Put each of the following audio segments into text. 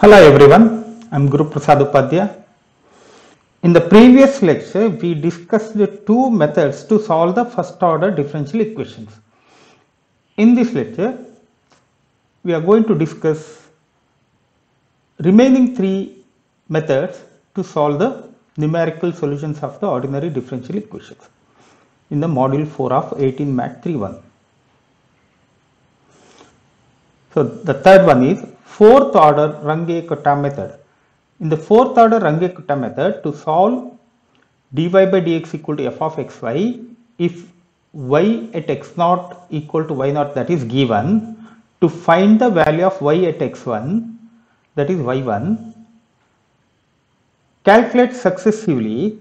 Hello everyone, I am Guruprasad Upadhya. In the previous lecture, we discussed two methods to solve the first order differential equations. In this lecture, we are going to discuss remaining three methods to solve the numerical solutions of the ordinary differential equations in the module 4 of 18 Mat 3.1. So the third one is fourth order Runge-Kutta method. In the fourth order Runge-Kutta method to solve dy by dx equal to f of xy if y at x naught equal to y naught that is given to find the value of y at x1 that is y1 calculate successively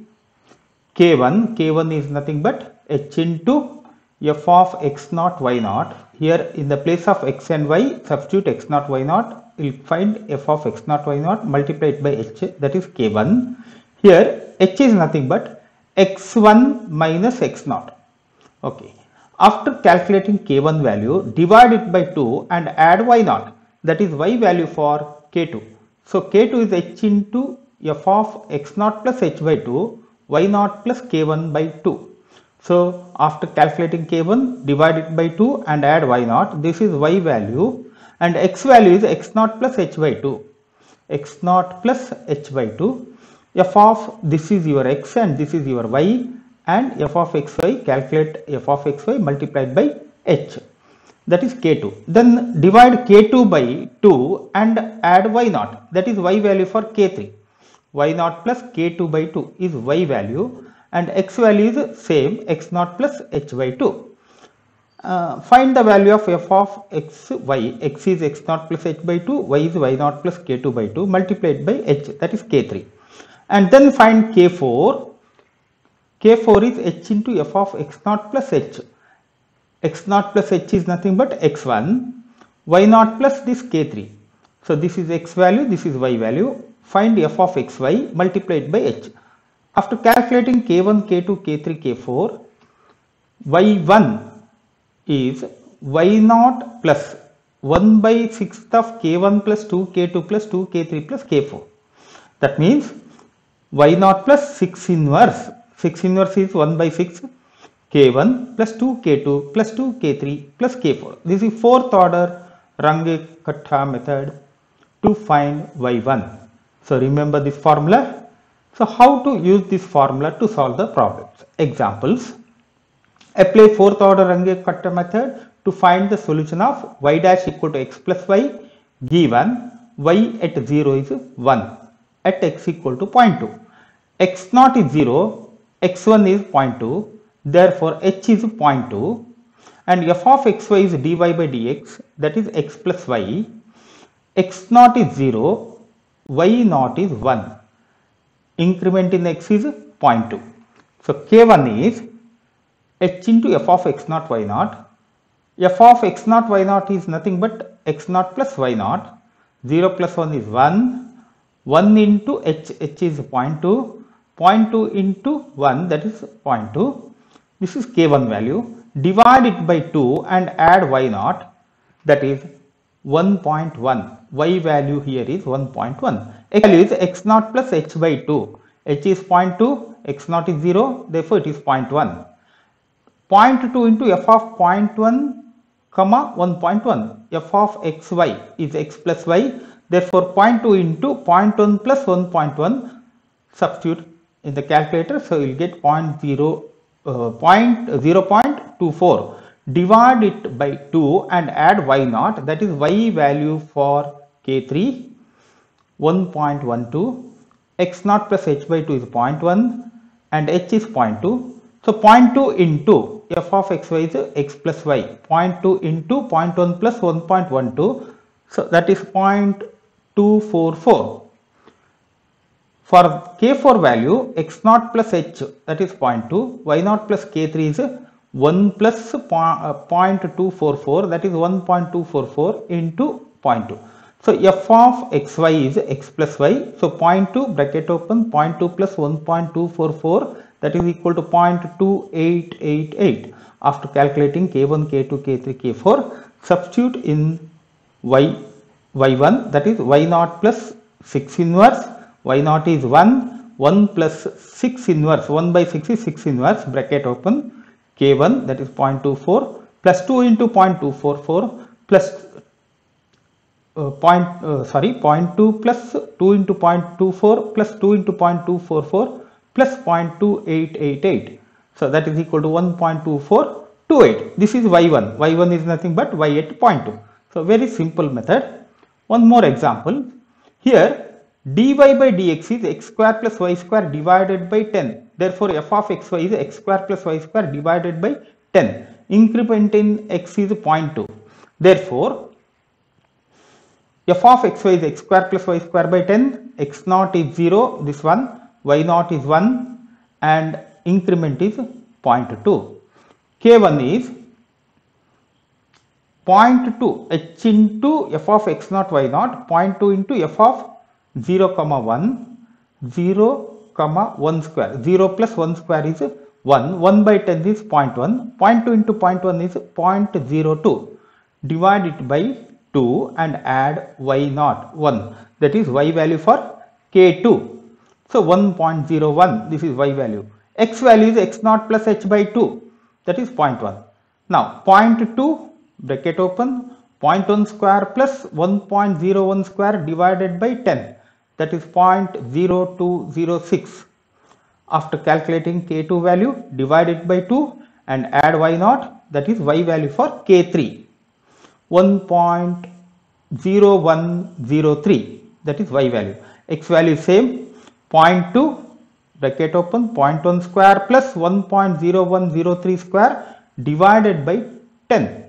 k1 k1 is nothing but h into f of x naught y naught. Here in the place of x and y substitute x naught y naught will find f of x naught y naught multiplied by h that is k1 here h is nothing but x1 minus x naught okay. After calculating k1 value divide it by 2 and add Y0. that is y value for k2 so k2 is h into f of x naught plus h by 2 Y0 plus k1 by 2 so after calculating k1 divide it by 2 and add Y0. this is y value and x value is X0 plus h by 2 X0 plus h by 2 f of this is your x and this is your y and f of xy calculate f of xy multiplied by h. That is k2 then divide k2 by 2 and add y naught. That is y value for k3 y naught plus k2 by 2 is y value and x value is same x naught plus h by 2 uh, find the value of f of x y. X is x naught plus h by 2 y is y naught plus k2 by 2 multiplied by h. That is k3 and then find k4 k4 is h into f of x naught plus h. X naught plus h is nothing but x1 y naught plus this k3 so this is x value this is y value. Find f of xy multiplied by h. After calculating k1 k2 k3 k4 y1 is y naught plus 1 by 6th of k1 plus 2 k2 plus 2 k3 plus k4 that means y naught plus 6 inverse 6 inverse is 1 by 6 k1 plus 2 k2 plus 2 k3 plus k4 this is fourth order Runge-Kutta method to find y1 so remember this formula. So how to use this formula to solve the problems? Examples. Apply fourth order Runge-Kutta method to find the solution of y dash equal to x plus y. Given y at 0 is 1 at x equal to 0.2 x naught is 0 x1 is 0.2 therefore h is 0.2 and f of xy is dy by dx that is x plus y. X naught is 0 y naught is 1 increment in x is 0.2 so k1 is h into f of x naught y naught. F of x naught y naught is nothing but x naught plus y naught. 0 plus 1 is 1 1 into h h is 0.2 0.2 into 1 that is 0.2 this is k1 value. Divide it by 2 and add y naught that is 1.1 y value here is 1.1 x value is x naught plus h by 2 h is 0.2 x naught is 0 therefore it is 0.1 0.2 into f of 0.1 comma 1.1 f of xy is x plus y therefore 0.2 into 0.1 plus 1.1 substitute in the calculator so you will get 0.0 uh, point, 0.24 divide it by 2 and add y naught. That is y value for k3 1.12 x naught plus h by 2 is 0.1 and h is 0.2 so 0.2 into f of xy is x plus y. 0.2 into 0.1 plus 1.12 so that is 0.244 for k4 value x naught plus h that is 0.2 y naught plus k3 is 1 plus uh, 0.244 that is 1.244 into 0.2. So f of xy is x plus y. So 0.2 bracket open 0.2 plus 1.244 that is equal to 0.2888. After calculating k1, k2, k3, k4 substitute in y y1 that is y naught plus 6 inverse y naught is 1 1 plus 6 inverse 1 by 6 is 6 inverse bracket open k1 that is 0.24 plus 2 into 0.244 plus uh, point uh, sorry 0.2 plus 2 into 0.24 plus 2 into 0.244 plus 0.2888 so that is equal to 1.2428 this is y1 y1 is nothing but y at 0.2 so very simple method. One more example. Here dy by dx is x square plus y square divided by 10 therefore f of xy is x square plus y square divided by 10 increment in x is 0.2 therefore f of xy is x square plus y square by 10 x naught is 0 this one. Y naught is 1 and increment is 0.2 k1 is 0.2 h into f of x naught y naught. 0.2 into f of 0 comma 1 0 comma 1 square. 0 plus 1 square is 1 1 by 10 is 0.1 0.2 into 0.1 is 0.02 divide it by 2 and add y naught 1 that is y value for k2 so 1.01 this is y value. X value is x naught plus h by 2 that is 0.1 now 0.2 bracket open. 0.1 square plus 1.01 square divided by 10 that is 0.0206 after calculating k2 value divide it by 2 and add y0 that is y value for k3 1.0103 that is y value. X value same 0.2 bracket open 0.1 square plus 1.0103 square divided by 10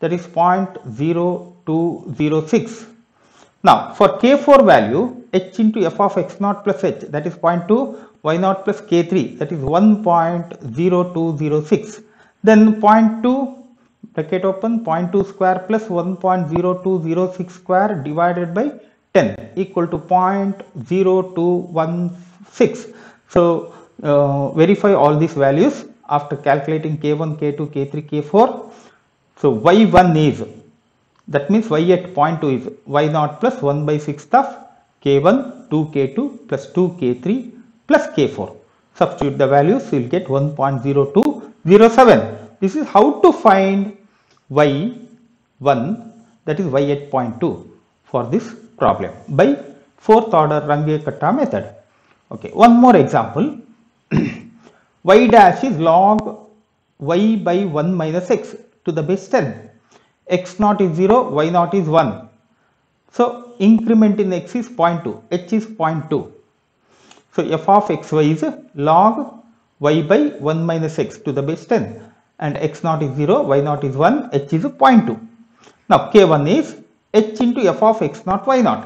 that is 0.0206 now for k4 value h into f of x naught plus h that is 0.2 y naught plus k3 that is 1.0206 then 0.2 bracket open 0.2 square plus 1.0206 square divided by 10 equal to 0.0216 so uh, verify all these values after calculating k1 k2 k3 k4 so y1 is that means y at 0.2 is y naught plus 1 by 6th of k1 2k2 plus 2k3 plus k4 substitute the values you will get 1.0207 this is how to find y1 that is y at 0.2 for this problem by fourth order Runge-Kutta method. Okay, one more example. y dash is log y by 1 minus x to the base 10. x naught is 0, y naught is 1. So, increment in x is 0.2, h is 0.2. So, f of xy is log y by 1 minus x to the base 10 and x naught is 0, y naught is 1, h is 0.2. Now, k1 is h into f of x naught y naught.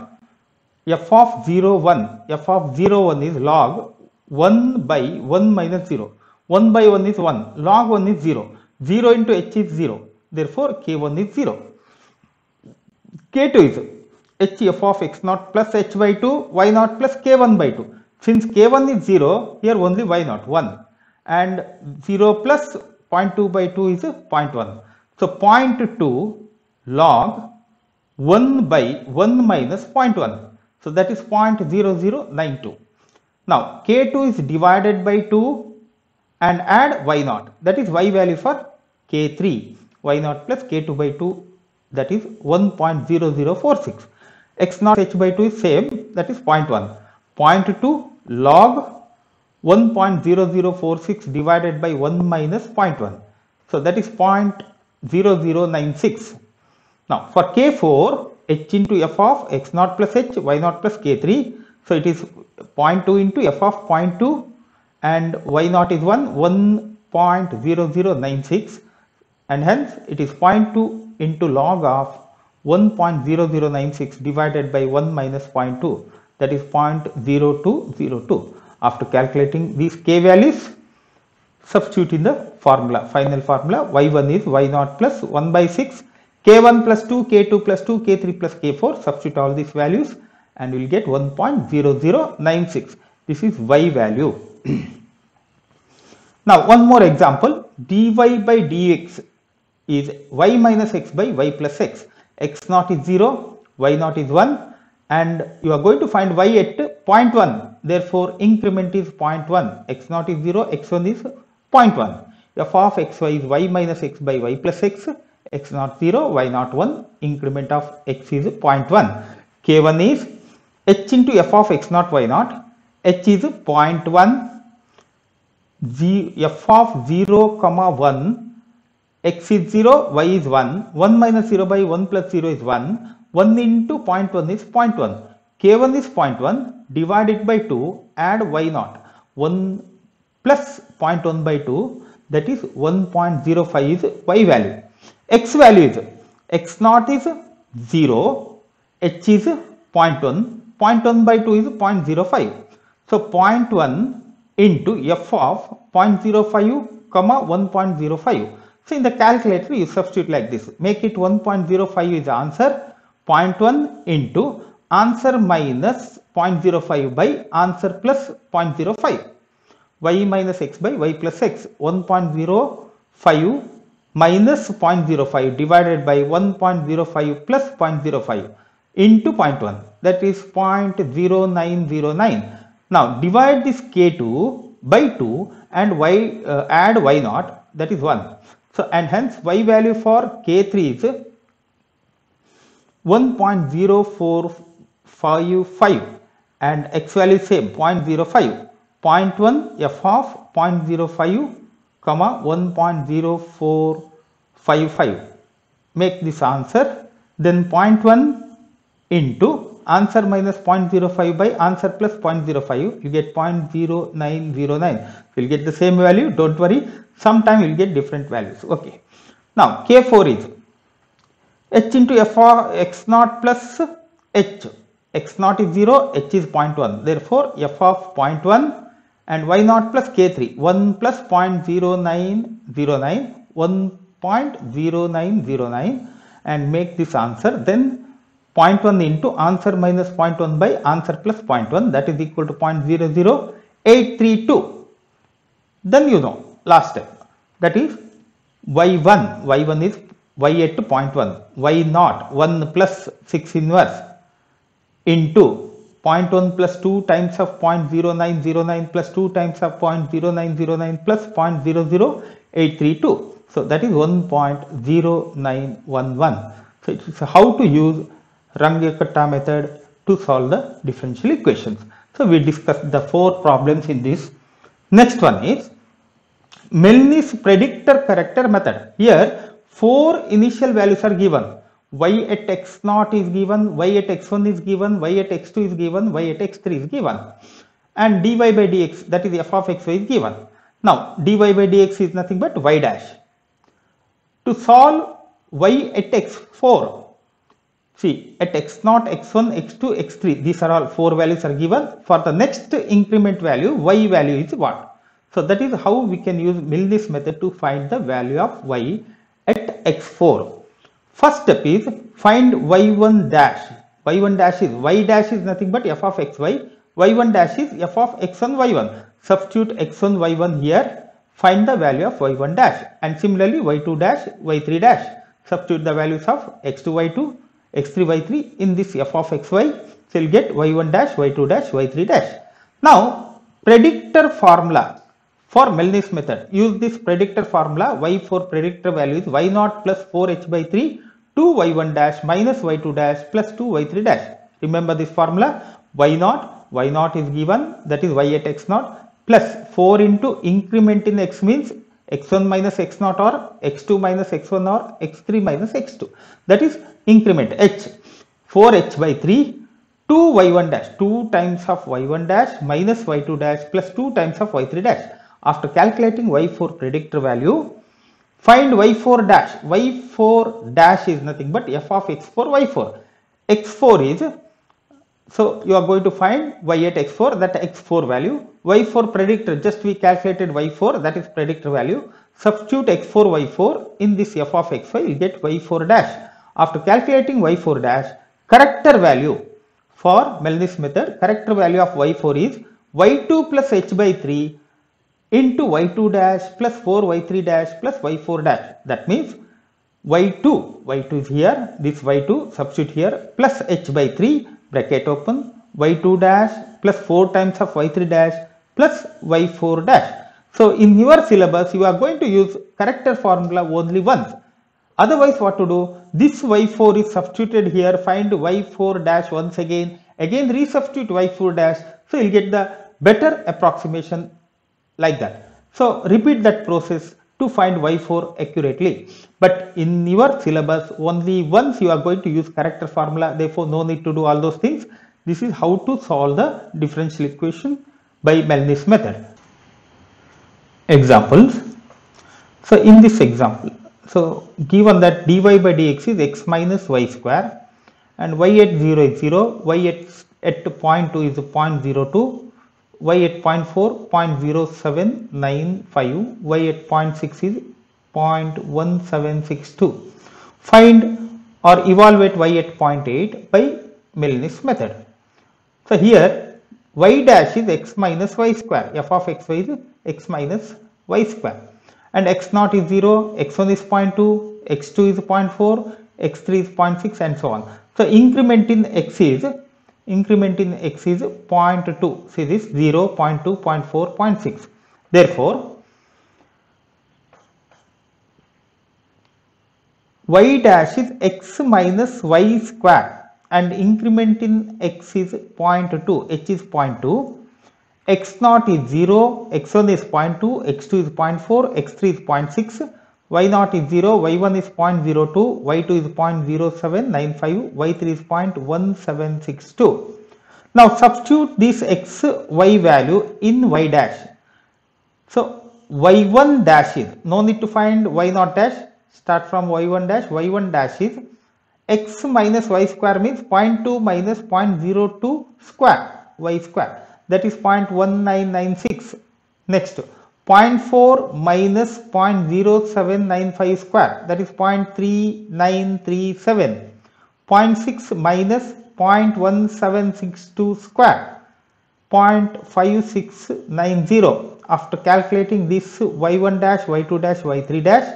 f of 0 1, f of 0 1 is log 1 by 1 minus 0. 1 by 1 is 1, log 1 is 0. 0 into h is 0. Therefore, k1 is 0. k2 is h f of x naught plus h by 2, y naught plus k1 by 2. Since k1 is 0, here only y naught 1 and 0 plus 0.2 by 2 is 0.1. So, 0.2 log 1 by 1 minus 0.1. So, that is 0.0092. Now, k2 is divided by 2 and add y naught that is y value for k3 y naught plus k2 by 2 that is 1.0046 x naught h by 2 is same that is 0.1 0.2 log 1.0046 divided by 1 minus 0.1 so that is 0.0096 now for k4 h into f of x naught plus h y naught plus k3 so it is 0.2 into f of 0.2 and y naught is 1 1.0096 and hence it is 0.2 into log of 1.0096 divided by 1 minus 0.2 that is 0.0202 after calculating these k values substitute in the formula. Final formula y1 is y naught plus 1 by 6 k1 plus 2 k2 plus 2 k3 plus k4 substitute all these values and will get 1.0096 this is y value. Now one more example dy by dx is y minus x by y plus x x naught is 0 y naught is 1 and you are going to find y at 0.1 therefore increment is 0.1 x naught is 0 x1 is 0.1 f of xy is y minus x by y plus x. x naught 0 y naught 1 increment of x is 0.1 k1 is h into f of x naught y naught. h is 0.1 G, f of 0 comma 1 x is 0 y is 1 1 minus 0 by 1 plus 0 is 1 1 into 0.1 is 0.1 k1 is 0.1 divided by 2 add y naught. 1 plus 0.1 by 2 that is 1.05 is y value. X value is x naught is 0 h is 0.1 0.1 by 2 is 0.05 so 0.1 into f of 0.05 comma 1.05 so in the calculator you substitute like this. Make it 1.05 is answer 0.1 into answer minus 0.05 by answer plus 0.05 y minus x by y plus x 1.05 minus 0.05 divided by 1.05 plus 0.05 into 0.1 that is 0.0909 now divide this k2 by 2 and y uh, add y naught. That is 1 so and hence y value for k3 is 1.0455 and x value same 0.05 0.1 f of 0.05 comma 1.0455 make this answer. Then 0.1 into answer minus 0.05 by answer plus 0.05 you get 0.0909 you'll get the same value. Don't worry. Sometime you'll get different values. Okay. Now k4 is h into f of x naught plus h. X naught is 0 h is 0.1 therefore f of 0.1 and y naught plus k3 1 plus 0.0909 1.0909 and make this answer. Then 0.1 into answer minus 0.1 by answer plus 0.1 that is equal to 0.00832 then you know last step. That is y1 y1 is y at 0.1 y naught 1 plus 6 inverse into 0.1 plus 2 times of 0.0909 plus 2 times of 0.0909 plus 0.00832 so that is 1.0911 so how to use Runge-Kutta method to solve the differential equations. So we discussed the four problems in this. Next one is Milne's predictor corrector method. Here four initial values are given. Y at x naught is given y at x1 is given y at x2 is given y at x3 is given. And dy by dx that is f of xy is given. Now dy by dx is nothing but y dash. To solve y at x4 see at x naught x1 x2 x3 these are all four values are given for the next increment value y value is what so that is how we can use Milne's method to find the value of y at x4. First step is find y1 dash. y1 dash is y dash is nothing but f of xy. y1 dash is f of x1 y1. Substitute x1 y1 here. Find the value of y1 dash and similarly y2 dash y3 dash. Substitute the values of x2 y2 x3 y3 in this f of xy. So you'll get y1 dash y2 dash y3 dash. Now predictor formula for Milne's method, use this predictor formula y for predictor value is y naught plus 4h by 3 2 y1 dash minus y2 dash plus 2 y3 dash. Remember this formula y naught, y naught is given that is y at x naught plus 4 into increment in x means x1 minus x0 or x2 minus x1 or x3 minus x2 that is increment h 4h by 3 2 y1 dash 2 times of y1 dash minus y2 dash plus 2 times of y3 dash after calculating y4 predictor value, find y4 dash. y4 dash is nothing but f of x4 y4. x4 is So you are going to find y at x4 that x4 value. y4 predictor just we calculated y4 that is predictor value. Substitute x4 y4 in this f of xy you get y4 dash. After calculating y4 dash corrector value for Milne's method corrector value of y4 is y2 plus h by 3 into y2 dash plus 4 y3 dash plus y4 dash. That means y2 y2 is here this y2 substitute here plus h by 3 bracket open y2 dash plus 4 times of y3 dash plus y4 dash. So in your syllabus you are going to use corrector formula only once. Otherwise what to do? This y4 is substituted here find y4 dash once again again resubstitute y4 dash so you'll get the better approximation like that. So repeat that process to find y4 accurately. But in your syllabus only once you are going to use corrector formula therefore no need to do all those things. This is how to solve the differential equation by Milne's method. Examples. So in this example, so given that dy by dx is x minus y square and y at 0 is 0, y at, at point 2 is 0.02, y at 0.4 0.0795 y at 0.6 is 0.1762 find or evaluate y at 0.8 by Milne's method. So here y dash is x minus y square. F of x y is x minus y square. And x naught is 0 x1 is 0.2 x2 is 0.4 x3 is 0.6 and so on. So increment in x is increment in x is 0.2 see this 0 0.2 0.4 0.6 therefore y dash is x minus y square and increment in x is 0.2 h is 0.2 x naught is 0 x1 is 0.2 x2 is 0.4 x3 is 0.6 y naught is 0, y1 is 0.02, y2 is 0.0795, y3 is 0.1762. Now substitute this x, y value in y dash. So y1 dash is, no need to find y naught dash, start from y1 dash, y1 dash is x minus y square means 0.2 minus 0.02 square, y square that is 0.1996. Next 0.4 minus 0.0795 square. That is 0.3937 0.6 minus 0.1762 square. 0.5690 after calculating this y1 dash y2 dash y3 dash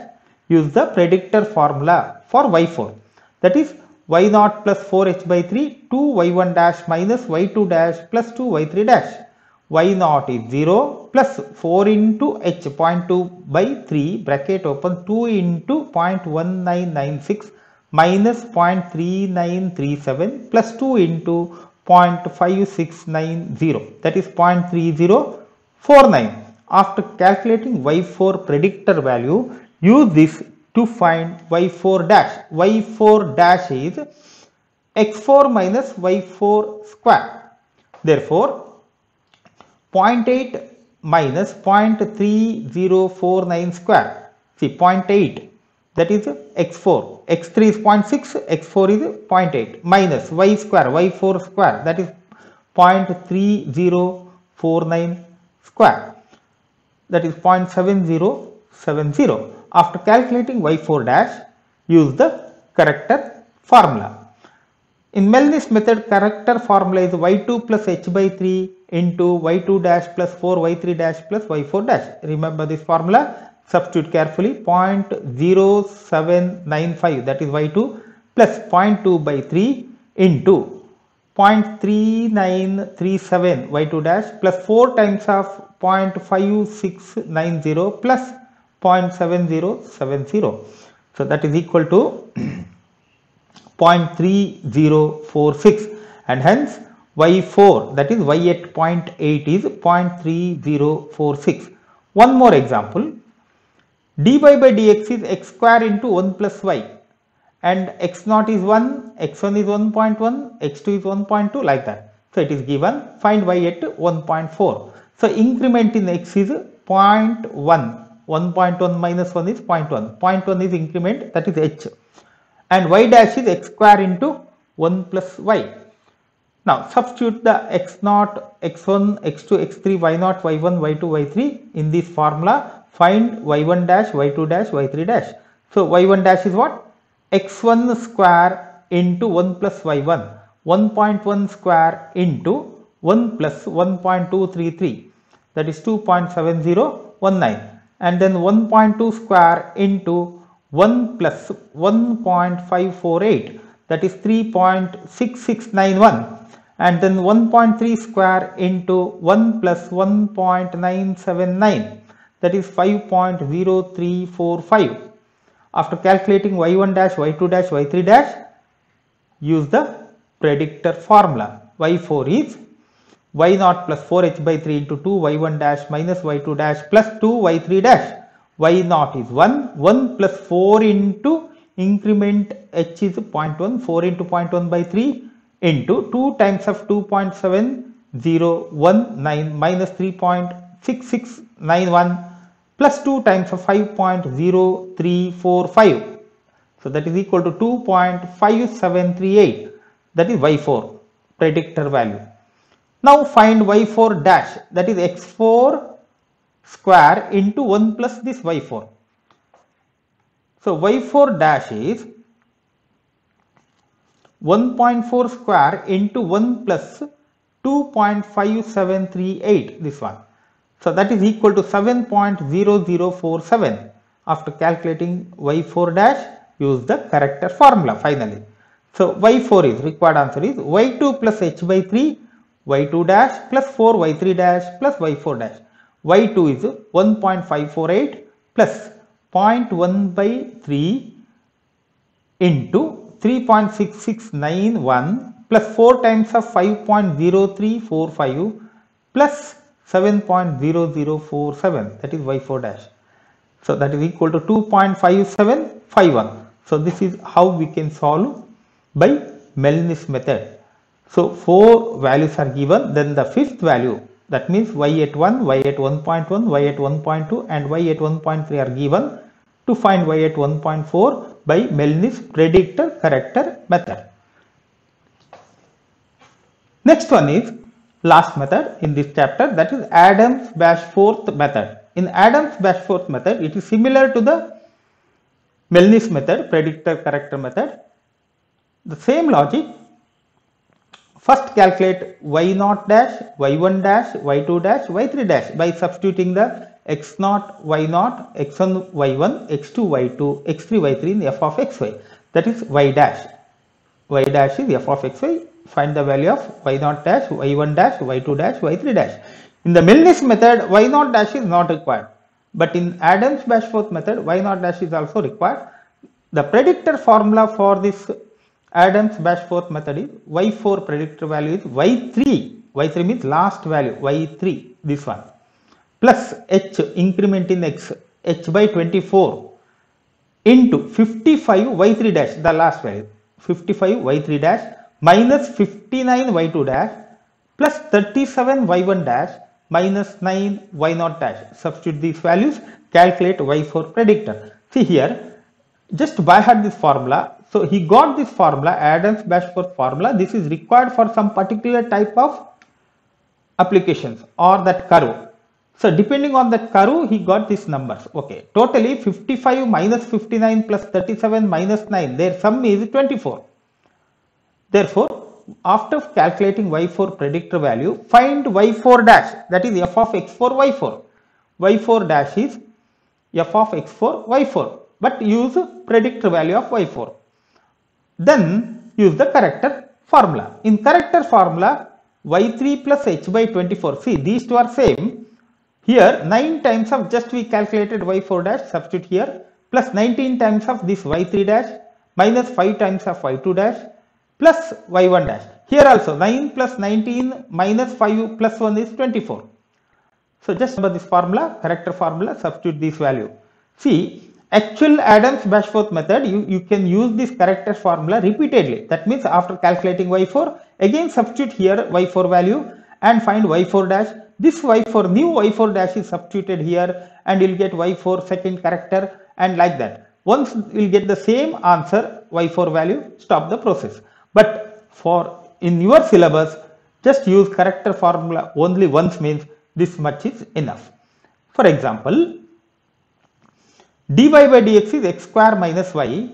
use the predictor formula for y4 that is y0 plus 4h by 3 2 y1 dash minus y2 dash plus 2 y3 dash y naught is 0 plus 4 into h 0.2 by 3 bracket open 2 into 0.1996 minus 0.3937 plus 2 into 0.5690 that is 0.3049. After calculating y4 predictor value use this to find y4 dash. y4 dash is x4 minus y4 square. Therefore 0.8 minus 0.3049 square. See 0.8 that is x4, x3 is 0.6, x4 is 0.8 minus y square, y4 square that is 0.3049 square that is 0.7070. After calculating y4 dash use the corrector formula. In Milne's method corrector formula is y2 plus h by 3 into y2 dash plus 4 y3 dash plus y4 dash. Remember this formula substitute carefully 0.0795 that is y2 plus 0.2 by 3 into 0.3937 y2 dash plus 4 times of 0.5690 plus 0.7070. So that is equal to 0.3046 and hence y4 that is y at 0.8 is 0.3046. One more example dy by dx is x square into 1 plus y and x naught is 1, x1 is 1.1, x2 is 1.2 like that. So it is given find y at 1.4. So increment in x is 0.1, 1.1 minus 1 is 0.1, 0.1 is increment that is h and y dash is x square into 1 plus y Now substitute the x0, x1, x2, x3, y0, y1, y2, y3 in this formula. Find y1 dash, y2 dash, y3 dash. So y1 dash is what? x1 square into 1 plus y1. 1.1 square into 1 plus 1.233 that is 2.7019 and then 1.2 square into 1 plus 1.548 that is 3.6691 and then 1.3 square into 1 plus 1.979 that is 5.0345. After calculating y1 dash, y2 dash, y3 dash use the predictor formula. y4 is y0 plus 4h by 3 into 2 y1 dash minus y2 dash plus 2 y3 dash y0 is 1 1 plus 4 into increment h is 0.1 4 into 0.1 by 3 into 2 times of 2.7019 minus 3.6691 plus 2 times of 5.0345 so that is equal to 2.5738 that is y4 predictor value. Now find y4 dash. That is x4 square into 1 plus this y4. So y4 dash is 1.4 square into 1 plus 2.5738 this one. So that is equal to 7.0047 after calculating y4 dash use the corrector formula finally. So y4 is required answer is y2 plus h by 3 y2 dash plus 4 y3 dash plus y4 dash. Y2 is 1.548 plus 0.1 by 3 into 3.6691 plus 4 times of 5.0345 plus 7.0047 that is y4 dash. So that is equal to 2.5751. So this is how we can solve by Milne's method. So, 4 values are given then the fifth value that means y at 1, y at 1.1, y at 1.2 and y at 1.3 are given to find y at 1.4 by Milne's predictor corrector method. Next one is last method in this chapter that is Adams-Bashforth method. In Adams-Bashforth method it is similar to the Milne's method predictor corrector method. The same logic First calculate y0 dash, y1 dash, y2 dash, y3 dash by substituting the x0, y0, x1, y1, x2, y2, x3, y3 in f of xy. That is y dash. y dash is f of xy. Find the value of y0 dash, y1 dash, y2 dash, y3 dash. In the Milne's method, y0 dash is not required. But in Adams-Bashforth method, y0 dash is also required. The predictor formula for this Adams-Bashforth method is y4 predictor value is y3. y3 means last value y3 this one. Plus h increment in x h by 24 into 55 y3 dash the last value. 55 y3 dash minus 59 y2 dash plus 37 y1 dash minus 9 y0 dash. Substitute these values calculate y4 predictor. See here just by heart this formula so he got this formula, Adams-Bashforth formula. This is required for some particular type of applications or that curve. So depending on that curve, he got these numbers. Okay, totally 55 minus 59 plus 37 minus 9, their sum is 24. Therefore, after calculating y4 predictor value, find y4 dash that is f of x4 y4. y4 dash is f of x4 y4 but use predictor value of y4. Then use the corrector formula. In corrector formula, y3 plus h by 24. See, these two are same. Here, 9 times of just we calculated y4 dash, substitute here, plus 19 times of this y3 dash, minus 5 times of y2 dash, plus y1 dash. Here also, 9 plus 19 minus 5 plus 1 is 24. So, just remember this formula, corrector formula, substitute this value. See, actual Adams-Bashforth method, you, you can use this corrector formula repeatedly. That means after calculating y4, again substitute here y4 value and find y4 dash. This y4, new y4 dash is substituted here and you'll get y4 second corrector and like that. Once you'll get the same answer y4 value, stop the process. But for in your syllabus, just use corrector formula only once means this much is enough. For example, dy by dx is x square minus y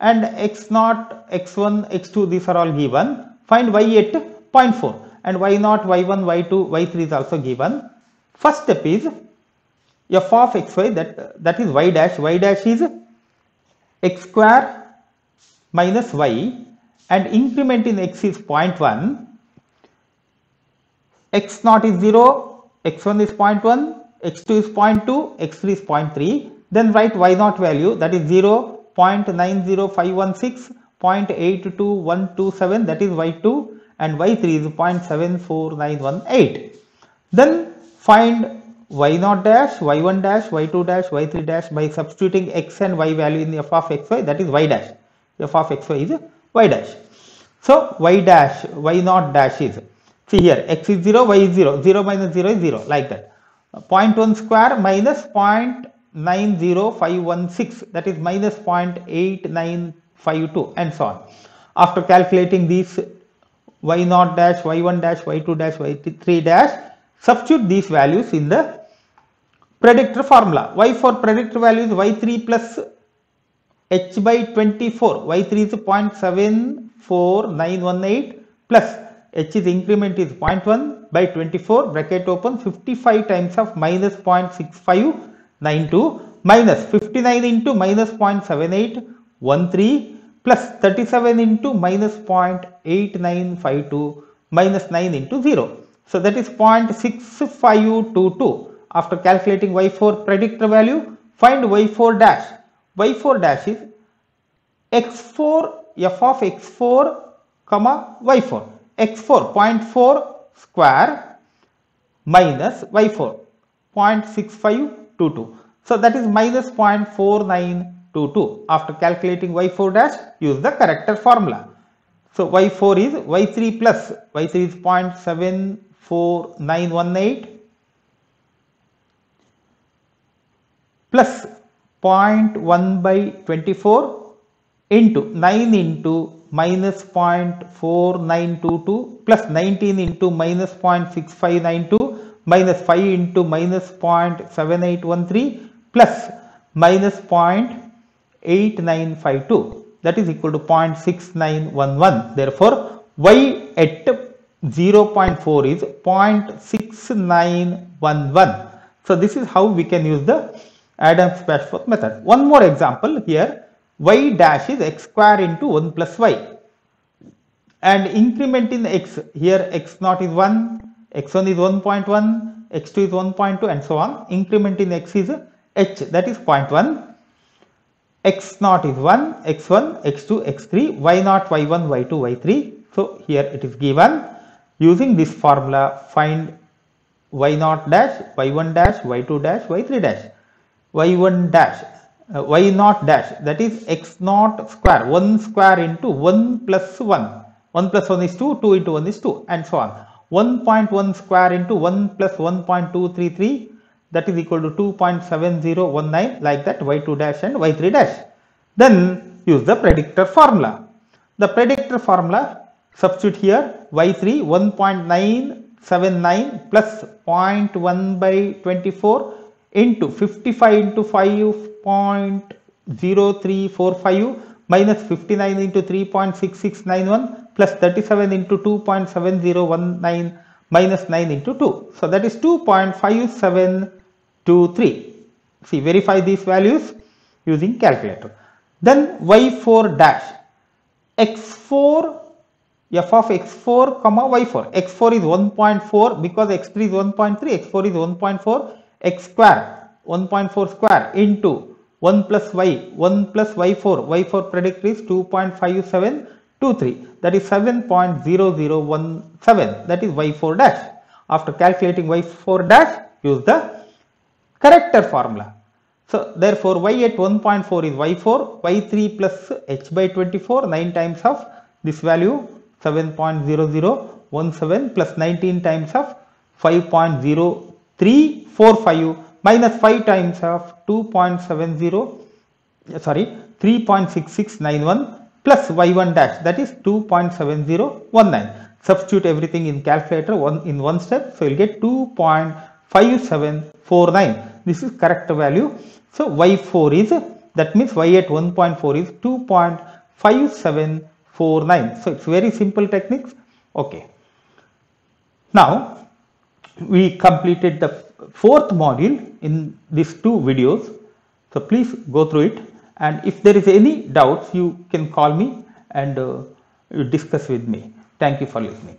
and x naught, x1, x2 these are all given. Find y at 0.4 and y naught, y1, y2, y3 is also given. First step is f of xy that that is y dash, y dash is x square minus y and increment in x is 0.1, x naught is 0, x1 is 0.1, x2 is 0.2, x3 is 0.3, then write y naught value that is 0, 0.90516, 0.82127 that is y2 and y3 is 0.74918. Then find y naught dash, y1 dash, y2 dash, y3 dash by substituting x and y value in f of xy that is y dash. f of xy is y dash. So y dash, y naught dash is, see here x is 0, y is 0, 0 minus 0 is 0 like that. 0.1 square minus 0.90516 that is minus 0.8952 and so on. After calculating these y naught dash, y1 dash, y2 dash, y3 dash, substitute these values in the predictor formula. y for predictor value is y3 plus h by 24, y3 is 0.74918 plus h is increment is 0.1 by 24 bracket open 55 times of minus 0.6592 minus 59 into minus 0.7813 plus 37 into minus 0.8952 minus 9 into 0. So that is 0.6522. After calculating y4 predictor value, find y4 dash. y4 dash is x4 f of x4 comma y4 x4 0.4 square minus y4 0.6522 so that is minus 0.4922 after calculating y4 dash use the corrector formula. So y4 is y3 plus. Y3 is 0.74918 plus 0.1 by 24 into 9 into minus 0.4922 plus 19 into minus 0.6592 minus 5 into minus 0.7813 plus minus 0.8952 that is equal to 0.6911 therefore y at 0.4 is 0.6911 so this is how we can use the Adams-Bashforth method. One more example here. Y dash is x square into 1 plus y. And increment in x. Here x naught is 1 x1 is 1.1 x2 is 1.2 and so on. Increment in x is h that is 0.1 x naught is 1 x1 x2 x3 y naught y1 y2 y3 so here it is given. Using this formula find y naught dash y1 dash y2 dash y3 dash. Y1 dash uh, y naught dash that is x naught square 1 square into 1 plus 1 1 plus 1 is 2 2 into 1 is 2 and so on 1.1 square into 1 plus 1.233 that is equal to 2.7019 like that y2 dash and y3 dash. Then use the predictor formula. The predictor formula substitute here y3 1.979 plus 0.1 by 24 into 55 into 5.0345 minus 59 into 3.6691 plus 37 into 2.7019 minus 9 into 2. So that is 2.5723. See verify these values using calculator. Then y4 dash x4 f of x4 comma y4 x4 is 1.4 because x3 is 1.3 x4 is 1.4 x square 1.4 square into 1 plus y 1 plus y4 y4 predictor is 2.5723 that is 7.0017 that is y4 dash. After calculating y4 dash use the corrector formula. So therefore y at 1.4 is y4 y3 plus h by 24 9 times of this value 7.0017 plus 19 times of 5.0345 minus 5 times of 2.70 sorry 3.6691 plus y1 dash that is 2.7019 substitute everything in calculator one in one step so you'll get 2.5749 this is correct value. So y4 is that means y at 1.4 is 2.5749 so it's very simple techniques. Okay. Now we completed the fourth module in these two videos. So please go through it and if there is any doubts you can call me and uh, discuss with me. Thank you for listening.